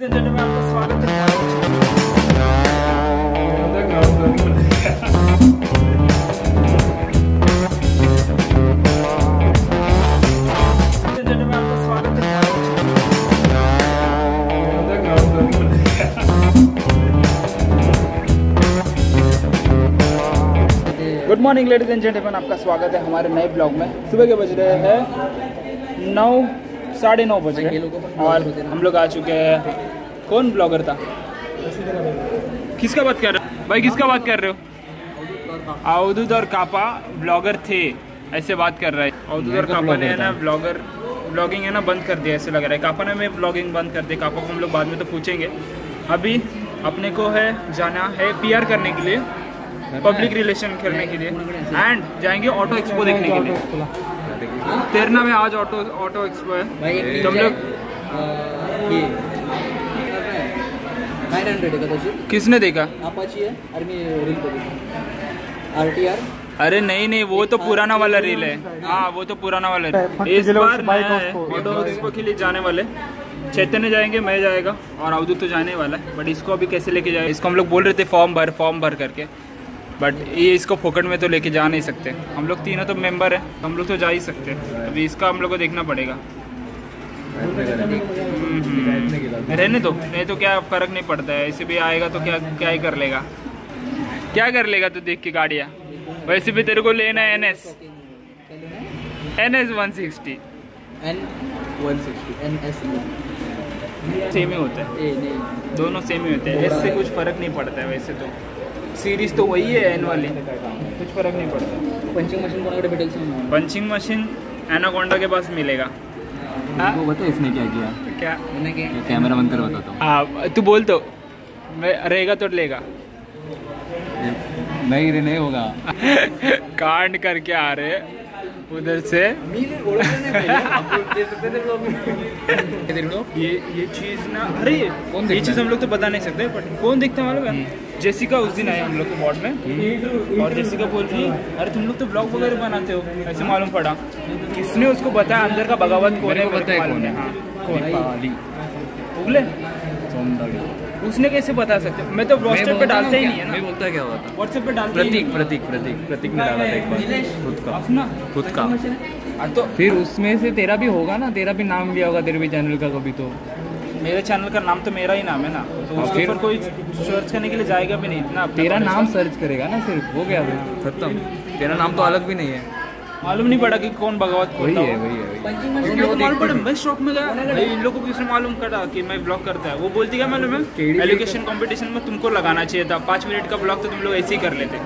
Good morning ladies and gentleman आपका स्वागत है हमारे नए ब्लॉग में। सुबह के बज रहे हैं नौ साढ़े नौ बज और हम लोग आ चुके हैं। कौन ब्लॉगर था? किसका बात कर रहे हो? भाई किसका बात कर रहे हो? अवधूत और कापा ब्लॉगर थे ऐसे बात कर रहा है। अवधूत और कापा ने है ना ब्लॉगर ब्लॉगिंग है ना बंद कर दिया ऐसे लग रहा है। कापा ने मैं ब्लॉगिंग बंद कर दी कापा को हम लोग बाद में तो पूछेंगे। अभी अपने को है जाना है पीआर करने के लिए पब्लिक रिलेशन करने के लिए। एंड जाएँगे ऑटो एक्सपो देखने के लिए। तेरना में आज ऑटो ऑटो एक्सपो है। भाई तुम लोग का तशी किसने देखा? अरे नहीं नहीं वो तो पुराना वाला रील है। हाँ। वो तो पुराना वाला इस बार ऑटो एक्सपो के लिए जाने वाले। चैतन्य जाएँगे मैं जाएगा और अवधूत तो जाने वाला है। बट इसको अभी कैसे लेके जाए? इसको हम लोग बोल रहे थे फॉर्म भर फॉर्म भर करके। बट ये इसको फोकट में तो लेके जा नहीं सकते। हम लोग तीनों तो मेंबर है हम लोग तो जा ही सकते हैं। अभी इसका हम लोग को देखना पड़ेगा। हम्म, रहने दो नहीं तो क्या फ़र्क नहीं पड़ता है। ऐसे भी आएगा तो क्या क्या ही कर लेगा। क्या कर लेगा तू देख के गाड़ियाँ? वैसे भी तेरे को लेना है N S N S one sixty same ही होता है। दोनों सेम ही होते हैं। एस से कुछ फ़र्क नहीं पड़ता है वैसे तो। सीरीज़ तो वही है एन वाली। कुछ फ़र्क नहीं पड़ता। पंचिंग मशीन भेटेल पंचिंग मशीन एनाकोंडा के पास मिलेगा। हाँ? वो बता इसने क्या किया? क्या? ना की ये कैमरा बंद कर बताता हूँ हाँ तू बोल तो। मैं रहेगा तो लेगा। नहीं रे नहीं होगा। कांड करके आ रहे उधर से। ये ये चीज़ ना अरे कौन ये चीज़ हम लोग तो बता नहीं सकते बट कौन देखता है मालूम है? जेसिका उस दिन आया हम लोग के वार्ड में। और जेसिका बोल रही अरे तुम लोग तो ब्लॉग वगैरह बनाते हो। ऐसे मालूम पड़ा। किसने उसको बताया अंदर का बगावत कौन है? है मालूम कौन है। हाँ। कौन? उगले? उसने कैसे बता सकते मैं तो व्हाट्सएप पे डालता ही नहीं है मैं बोलता क्या हुआ था व्हाट्सएप पे डालता प्रतीक प्रतीक प्रतीक प्रतीक ने डाला था एक बार। खुद का। अपना। खुद का। हाँ, तो फिर उसमें से तेरा भी होगा ना? तेरा भी नाम लिया होगा तेरे भी चैनल का कभी तो। मेरे चैनल का नाम तो मेरा ही नाम है ना। तो हाँ, उसके ऊपर कोई सर्च करने के लिए जाएगा भी नहीं इतना तेरा नाम सर्च करेगा ना सिर्फ़ हो गया खत्म। तेरा नाम तो अलग भी नहीं है। मालूम नहीं पड़ा कि कौन बगावत वही है वही है पड़ा मैं शॉक में गया। इन लोगों को किसने मालूम करा कि मैं ब्लॉग करता है। वो बोलती क्या मालूम है? एजुकेशन कंपटीशन में तुमको लगाना चाहिए था। पाँच मिनट का ब्लॉग तो तुम लोग ऐसे ही कर लेते।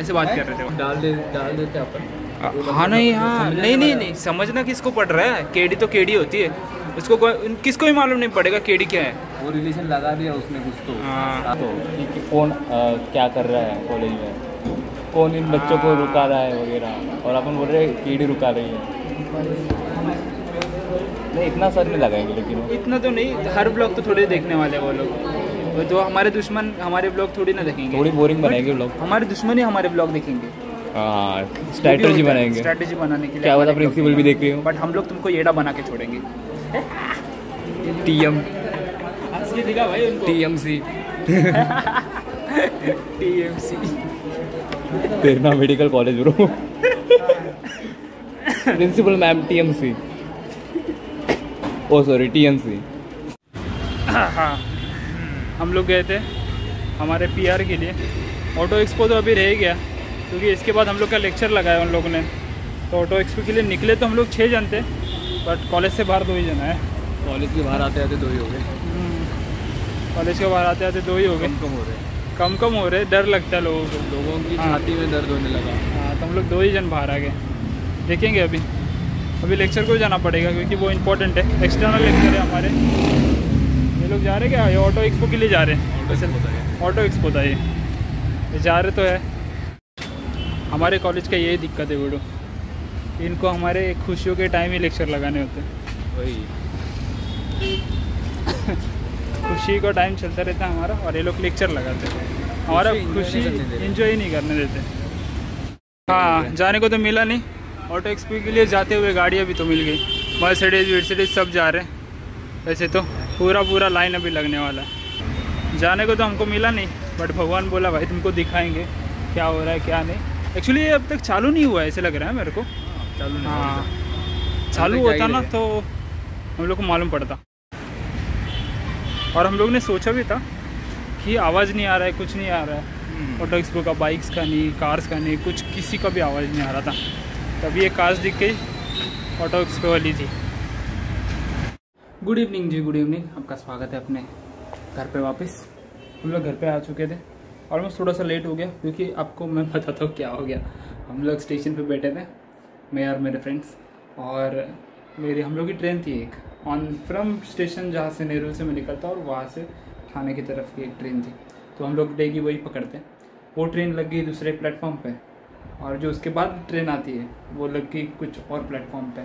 ऐसे बात कर रहे थे डाल दे डाल देते अपन। हाँ नहीं हाँ। नहीं नहीं नहीं समझना किसको पड़ रहा है। केडी तो केडी होती है। कोई किसको भी मालूम नहीं पड़ेगा केडी क्या है। वो रिलेशन लगा दिया उसने कुछ तो। हाँ। तो कि, कि कौन क्या कर रहा है कॉलेज में? कौन इन बच्चों को रुका रहा है वगैरह? और अपन बोल रहे हैं कीड़ी रुका रही है। नहीं इतना सर नहीं लगाएँगे लेकिन इतना तो नहीं हर ब्लॉग तो थोड़े देखने वाले हैं वो लोग। तो हमारे दुश्मन हमारे ब्लॉग थोड़ी ना देखेंगे। थोड़ी बोरिंग बनाएँगे लोग हमारे दुश्मन ही हमारे ब्लॉग देखेंगे। हाँ स्ट्रैटेजी बनाएँगे। स्ट्रैटेजी बनाने के लिए क्या पता प्रिंसिपल भी देख रही हो। बट हम लोग तुमको येड़ा बना के छोड़ेंगे। टी एम असली दिखा भाई उनको। T M C TMC Terna medical college bro principal ma'am T M C oh sorry T M C हाँ हम लोग गए थे हमारे पीआर के लिए। ऑटो एक्सपो तो अभी रह गया क्योंकि इसके बाद हम लोग का लेक्चर लगाया उन लोगों ने। तो ऑटो एक्सपो के लिए निकले तो हम लोग छः जन थे। बट कॉलेज से बाहर दो ही जन है। कॉलेज के बाहर आते आते दो ही हो गए। कॉलेज के बाहर आते आते दो ही हो गए। कम कम हो रहे। कम कम हो रहे डर लगता है लोगों को। लोगों की हाँ। छाती में दर्द होने लगा। हाँ तो हम लोग दो ही जन बाहर आ गए। देखेंगे अभी। अभी लेक्चर को जाना पड़ेगा क्योंकि वो इम्पोर्टेंट है। एक्सटर्नल लेक्चर है हमारे। ये लोग जा रहे हैं क्या? ये ऑटो एक्सपो के लिए जा रहे हैं। ऑटो एक्सपो था ये। जा रहे तो है। हमारे कॉलेज का यही दिक्कत है बड़ो इनको हमारे खुशियों के टाइम ही लेक्चर लगाने होते हैं। वही। खुशी का टाइम चलता रहता है हमारा और ये लोग लेक्चर लगाते हैं। हमारा खुशी खुशी नहीं करने देते। हाँ जाने को तो मिला नहीं। ऑटो एक्सपी के लिए जाते हुए गाड़ियाँ भी तो मिल गई। मर्सिडीज वर्सिडीज सब जा रहे हैं। वैसे तो पूरा पूरा लाइन अभी लगने वाला है। जाने को तो हमको मिला नहीं बट भगवान बोला भाई तुमको दिखाएँगे क्या हो रहा है क्या नहीं। एक्चुअली ये अब तक चालू नहीं हुआ है ऐसे लग रहा है मेरे को। चालू हाँ. चालू होता ना तो हम लोग को मालूम पड़ता। और हम लोग ने सोचा भी था कि आवाज़ नहीं आ रहा है कुछ नहीं आ रहा है। ऑटो एक्सपो का बाइक्स का नहीं कार्स का नहीं कुछ किसी का भी आवाज़ नहीं आ रहा था। तभी एक कार्स दिख गई ऑटो एक्सपो वाली थी। Good evening ji good evening आपका स्वागत है अपने घर पे वापस। हम लोग घर पे आ चुके थे। ऑलमोस्ट थोड़ा सा लेट हो गया क्योंकि आपको मैं बताता हूँ क्या हो गया। हम लोग स्टेशन पे बैठे थे। मैं और मेरे फ्रेंड्स और मेरी, हम लोग की ट्रेन थी एक। ऑन फ्रॉम स्टेशन जहाँ से नेहरू से मैं निकलता और वहाँ से थाने की तरफ़ की एक ट्रेन थी। तो हम लोग डेगी वही पकड़ते वो ट्रेन लग गई दूसरे प्लेटफॉर्म पे और जो उसके बाद ट्रेन आती है, वो लग गई कुछ और प्लेटफॉर्म पे।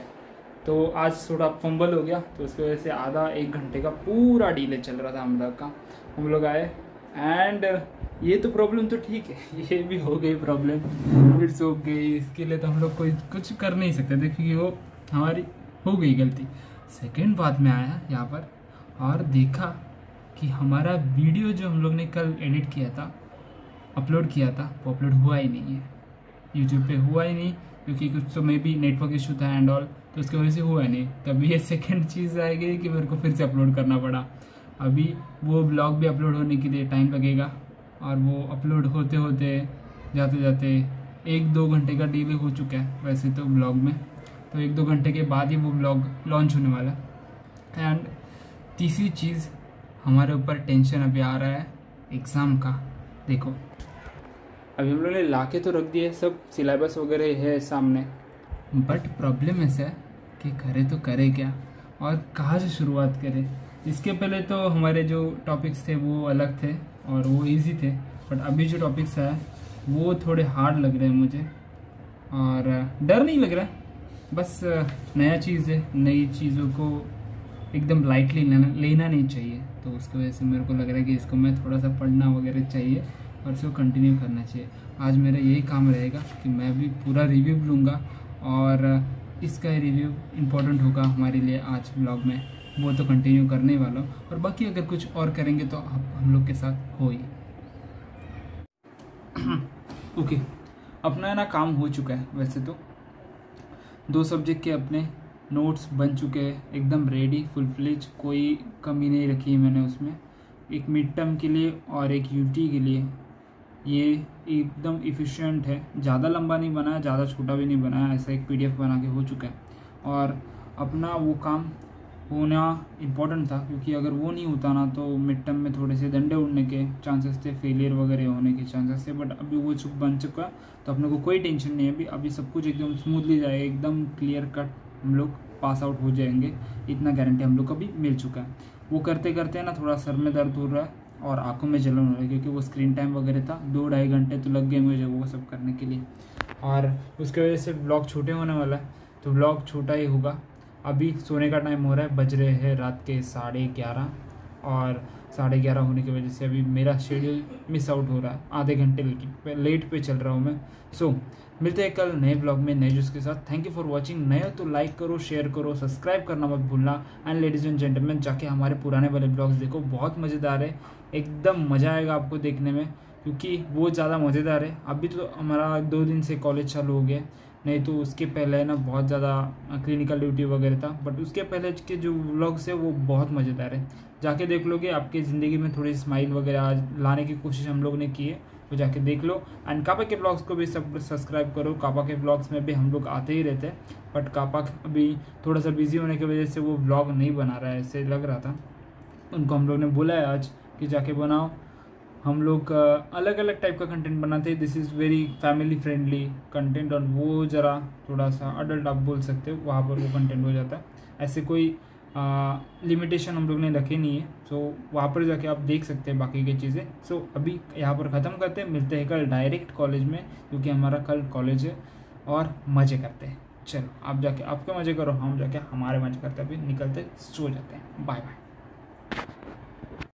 तो आज थोड़ा फंबल हो गया तो उसकी वजह से आधा एक घंटे का पूरा डीले चल रहा था हम लोग का। हम लोग आए एंड ये तो प्रॉब्लम तो ठीक है। ये भी हो गई प्रॉब्लम फिर सो गई। इसके लिए तो हम लोग कोई कुछ कर नहीं सकते। क्योंकि वो हमारी हो गई गलती। सेकेंड बात में आया यहाँ पर और देखा कि हमारा वीडियो जो हम लोग ने कल एडिट किया था अपलोड किया था, वो अपलोड हुआ ही नहीं है। यूट्यूब पे हुआ ही नहीं, क्योंकि कुछ तो मे बी नेटवर्क इशू था एंड ऑल तो उसकी वजह से हुआ नहीं। तभी ये सेकेंड चीज़ आएगी कि मेरे को फिर से अपलोड करना पड़ा। अभी वो ब्लॉग भी अपलोड होने के लिए टाइम लगेगा। और वो अपलोड होते होते जाते जाते एक दो घंटे का डिले हो चुका है वैसे तो ब्लॉग में। तो एक दो घंटे के बाद ही वो ब्लॉग लॉन्च होने वाला है। एंड तीसरी चीज़ हमारे ऊपर टेंशन अभी आ रहा है एग्ज़ाम का। देखो। अभी हम लोगों ने ला के तो रख दिए सब सिलेबस वगैरह है सामने। बट प्रॉब्लम ऐसा है कि करे तो करे क्या? और कहाँ से शुरुआत करें? इसके पहले तो हमारे जो टॉपिक्स थे वो अलग थे और वो इजी थे बट अभी जो टॉपिक्स है वो थोड़े हार्ड लग रहे हैं मुझे। और डर नहीं लग रहा। बस नया चीज़ है, नई चीज़ों को एकदम लाइटली लेना लेना नहीं चाहिए। तो उसकी वजह से मेरे को लग रहा है कि इसको मैं थोड़ा सा पढ़ना वगैरह चाहिए और इसको कंटिन्यू करना चाहिए। आज मेरा यही काम रहेगा कि मैं भी पूरा रिव्यू लूँगा और इसका रिव्यू इम्पोर्टेंट होगा हमारे लिए आज ब्लॉग में। वो तो कंटिन्यू करने वाला हूँ। और बाकी अगर कुछ और करेंगे तो आप, हम लोग के साथ हो ही। ओके अपना ना काम हो चुका है वैसे तो। दो सब्जेक्ट के अपने नोट्स बन चुके हैं, एकदम रेडी फुल फ्लेज कोई कमी नहीं रखी है मैंने उसमें। एक मिड टर्म के लिए और एक यूटी के लिए। ये एकदम इफ़िशेंट है। ज़्यादा लंबा नहीं बनाया ज़्यादा छोटा भी नहीं बनाया ऐसा एक पीडीएफ बना के हो चुका है। और अपना वो काम होना इम्पोर्टेंट था, क्योंकि अगर वो नहीं होता ना तो मिड टर्म में थोड़े से डंडे उड़ने के चांसेस थे फेलियर वगैरह होने के चांसेस थे बट अभी वो चुप बन चुका तो अपने को कोई टेंशन नहीं है। अभी अभी सब कुछ एकदम स्मूथली जाएगा एकदम क्लियर कट हम लोग पास आउट हो जाएँगे, इतना गारंटी हम लोग को भी मिल चुका है। वो करते करते ना थोड़ा सर में दर्द हो रहा है और आँखों में जलन हो रहा है, क्योंकि वो स्क्रीन टाइम वगैरह था, दो ढाई घंटे तो लग गए मुझे वो सब करने के लिए। और उसकी वजह से ब्लॉग छोटे होने वाला है तो ब्लॉग छोटा ही होगा। अभी सोने का टाइम हो रहा है बज रहे हैं रात के साढ़े ग्यारह और साढ़े ग्यारह होने की वजह से अभी मेरा शेड्यूल मिस आउट हो रहा है आधे घंटे लेट पे चल रहा हूँ मैं। सो so, मिलते हैं कल नए ब्लॉग में नए जूस के साथ। थैंक यू फॉर वॉचिंग नए हो तो लाइक करो शेयर करो सब्सक्राइब करना मत भूलना। एंड लेडीज़ एंड जेंटलमैन जाके हमारे पुराने वाले ब्लॉग्स देखो बहुत मज़ेदार है। एकदम मज़ा आएगा आपको देखने में क्योंकि वो ज़्यादा मज़ेदार है। अभी तो हमारा दो दिन से कॉलेज चालू हो गया नहीं तो उसके पहले ना बहुत ज़्यादा क्लिनिकल ड्यूटी वगैरह था बट उसके पहले के जो व्लॉग्स है वो बहुत मज़ेदार है। जाके देख लोगे आपके ज़िंदगी में थोड़ी स्माइल वगैरह लाने की कोशिश हम लोग ने की है तो जाके देख लो। एंड कापा के ब्लॉग्स को भी सब सब्सक्राइब करो, कापा के ब्लॉग्स में भी हम लोग आते ही रहते हैं बट कापा अभी थोड़ा सा बिज़ी होने की वजह से वो ब्लॉग नहीं बना रहा है, ऐसे लग रहा था। उनको हम लोग ने बोला है आज कि जाके बनाओ हम लोग अलग अलग टाइप का कंटेंट बनाते हैं। This is very family friendly content और वो ज़रा थोड़ा सा अडल्ट आप बोल सकते हो वहाँ पर वो कंटेंट हो जाता है। ऐसे कोई लिमिटेशन हम लोग ने रखे नहीं है। सो so, वहाँ पर जाके आप देख सकते हैं बाकी की चीज़ें। सो so, अभी यहाँ पर ख़त्म करते हैं। मिलते हैं कल डायरेक्ट कॉलेज में क्योंकि हमारा कल कॉलेज है और मज़े करते हैं। चलो आप जाके आपके मज़े करो हम जाके हमारे मज़े करते हैं। अभी निकलते सो जाते हैं। Bye bye